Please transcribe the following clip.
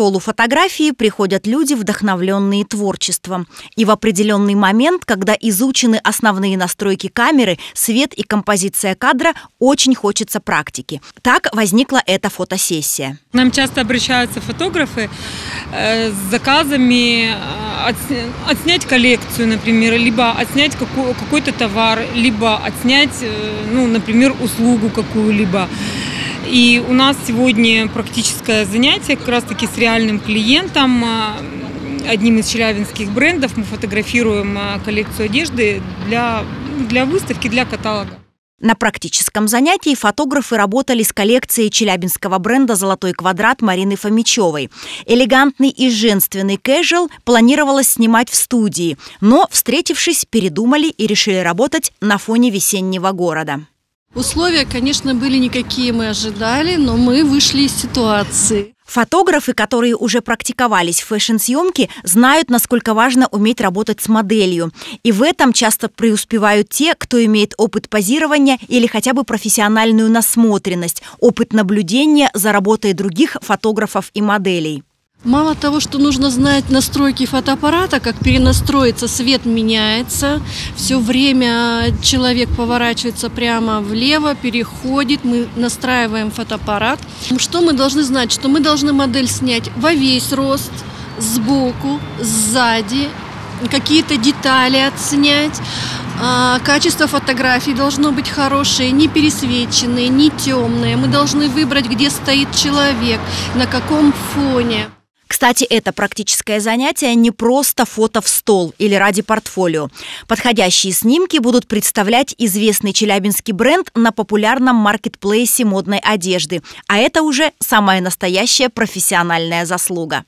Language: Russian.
школу фотографии приходят люди, вдохновленные творчеством. И в определенный момент, когда изучены основные настройки камеры, свет и композиция кадра, очень хочется практики. Так возникла эта фотосессия. Нам часто обращаются фотографы э, с заказами э, отснять коллекцию, например, либо отснять какой-то товар, либо отснять, э, ну, например, услугу какую-либо. И у нас сегодня практическое занятие как раз-таки с реальным клиентом, а, одним из челябинских брендов. Мы фотографируем а, коллекцию одежды для, для выставки, для каталога. На практическом занятии фотографы работали с коллекцией челябинского бренда «Золотой квадрат» Марины Фомичевой. Элегантный и женственный кэжуал планировалось снимать в студии, но, встретившись, передумали и решили работать на фоне весеннего города. Условия, конечно, были никакие мы ожидали, но мы вышли из ситуации. Фотографы, которые уже практиковались в фэшн-съемке, знают, насколько важно уметь работать с моделью. И в этом часто преуспевают те, кто имеет опыт позирования или хотя бы профессиональную насмотренность, опыт наблюдения за работой других фотографов и моделей. Мало того, что нужно знать настройки фотоаппарата, как перенастроиться, свет меняется, все время человек поворачивается прямо влево, переходит, мы настраиваем фотоаппарат. Что мы должны знать? Что мы должны модель снять во весь рост, сбоку, сзади, какие-то детали отснять. А, качество фотографий должно быть хорошее, не пересвеченные, не темные. Мы должны выбрать, где стоит человек, на каком фоне. Кстати, это практическое занятие не просто фото в стол или ради портфолио. Подходящие снимки будут представлять известный челябинский бренд на популярном маркетплейсе модной одежды. А это уже самая настоящая профессиональная заслуга.